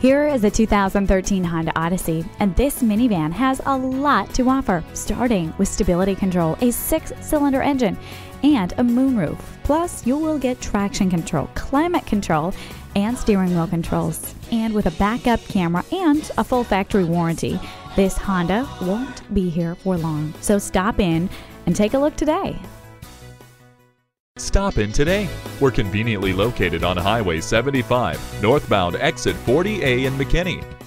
Here is a 2013 Honda Odyssey, and this minivan has a lot to offer, starting with stability control, a six cylinder engine, and a moonroof. Plus, you will get traction control, climate control, and steering wheel controls. And with a backup camera and a full factory warranty, this Honda won't be here for long. So stop in and take a look today. Stop in today. We're conveniently located on Highway 75, northbound exit 40A in McKinney.